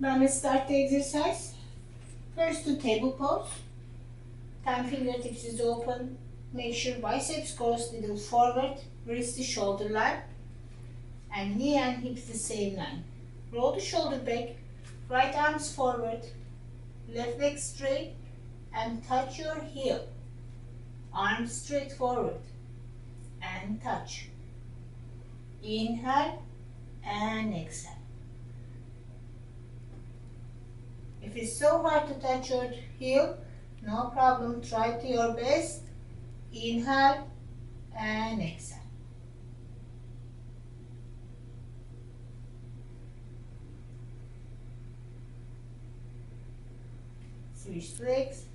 Now let's start the exercise. First do table pose. Ten fingertips is open. Make sure biceps goes little forward. Wrist the shoulder line. And knee and hips the same line. Roll the shoulder back. Right arms forward. Left leg straight. And touch your heel. Arms straight forward. And touch. Inhale and exhale. If it's so hard to touch your heel, no problem. Try to your best. Inhale and exhale. Switch legs.